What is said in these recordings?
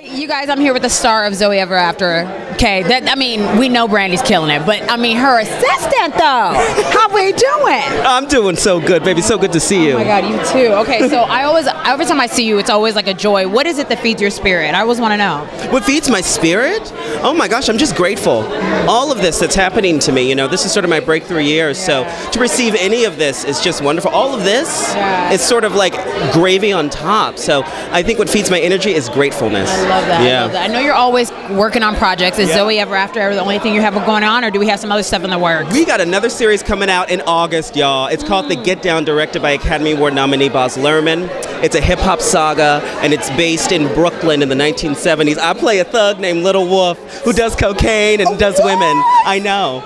You guys, I'm here with the star of Zoe Ever After. Okay, that I mean, we know Brandy's killing it, but I mean, her assistant though. How we doing? I'm doing so good, baby. So good to see you. Oh my God, you too. Okay, so I always, every time I see you, it's always like a joy. What is it that feeds your spirit? I always want to know. What feeds my spirit? Oh my gosh, I'm just grateful. All of this that's happening to me, you know, this is sort of my breakthrough year. So to receive any of this is just wonderful. All of this is sort of like gravy on top. So I think what feeds my energy is gratefulness. I love that. Yeah. I love that. I know you're always working on projects. Is Yeah. Zoe Ever After ever the only thing you have going on, or do we have some other stuff in the works? We got another series coming out in August, y'all. It's called The Get Down, directed by Academy Award nominee Baz Luhrmann. It's a hip hop saga, and it's based in Brooklyn in the 1970s. I play a thug named Little Wolf who does cocaine and does women. I know.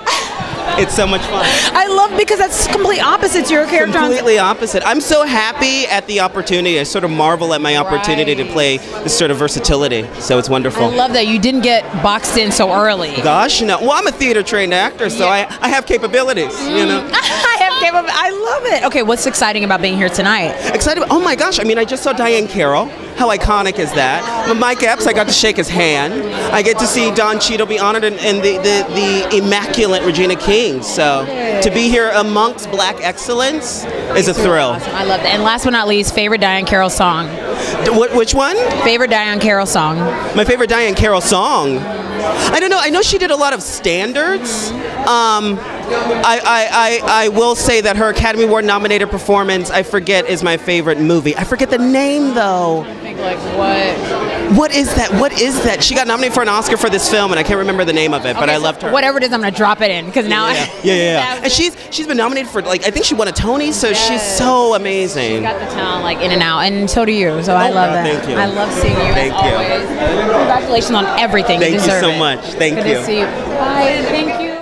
It's so much fun. I love because that's complete opposite to your character. Completely opposite. I'm so happy at the opportunity. I sort of marvel at my opportunity to play this sort of versatility. So it's wonderful. I love that you didn't get boxed in so early. Gosh, no. Well, I'm a theater trained actor, so Yeah. I, I have capabilities, you know. Mm. I have capab- I love it. Okay, what's exciting about being here tonight? Excited. Oh my gosh. I mean, I just saw Diahann Carroll. How iconic is that? With Mike Epps, I got to shake his hand. I get to see Don Cheadle be honored and, and the, the, the immaculate Regina King. So to be here amongst black excellence is a thrill. Awesome. I love that. And last but not least, favorite Diahann Carroll song. D- What, which one? Favorite Diahann Carroll song. My favorite Diahann Carroll song. I don't know. I know she did a lot of standards. Um, I, I, I, I will say that her Academy Award nominated performance, I forget, is my favorite movie. I forget the name though. I think like what? What is that? What is that? She got nominated for an Oscar for this film, and I can't remember the name of it, but I loved her. Whatever it is, I'm gonna drop it in because now Yeah, I, yeah, yeah. yeah. And she's she's been nominated for like I think she won a Tony, so she's so amazing. She got the talent like in and out, and so do you. So I Oh, love God, that. thank you. I love seeing you Thank you. always. Congratulations on everything. Thank you deserve so it. Much. Thank Good you. to see you. Bye. Thank you.